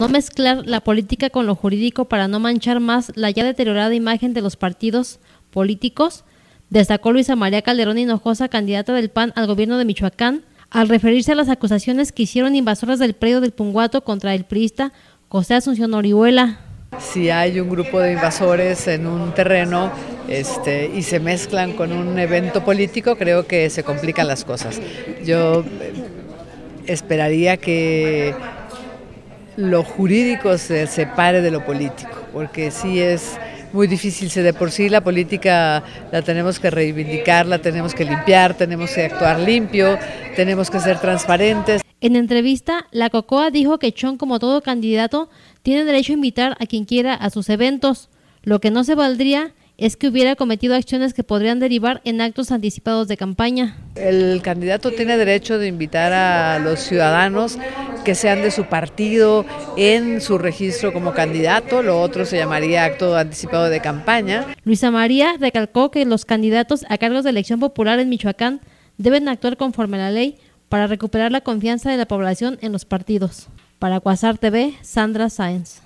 no mezclar la política con lo jurídico para no manchar más la ya deteriorada imagen de los partidos políticos, destacó Luisa María Calderón Hinojosa, candidata del PAN al gobierno de Michoacán, al referirse a las acusaciones que hicieron invasoras del predio del Punguato contra el priista José Asunción Orihuela. Si hay un grupo de invasores en un terreno este, y se mezclan con un evento político, creo que se complican las cosas. Yo eh, esperaría que lo jurídico se separe de lo político, porque sí es muy difícil, se de por sí la política la tenemos que reivindicar, la tenemos que limpiar, tenemos que actuar limpio, tenemos que ser transparentes. En entrevista, la Cocoa dijo que Chon, como todo candidato, tiene derecho a invitar a quien quiera a sus eventos. Lo que no se valdría es que hubiera cometido acciones que podrían derivar en actos anticipados de campaña. El candidato tiene derecho de invitar a los ciudadanos que sean de su partido en su registro como candidato, lo otro se llamaría acto anticipado de campaña. Luisa María recalcó que los candidatos a cargos de elección popular en Michoacán deben actuar conforme a la ley para recuperar la confianza de la población en los partidos. Para Cuasar TV, Sandra Sáenz.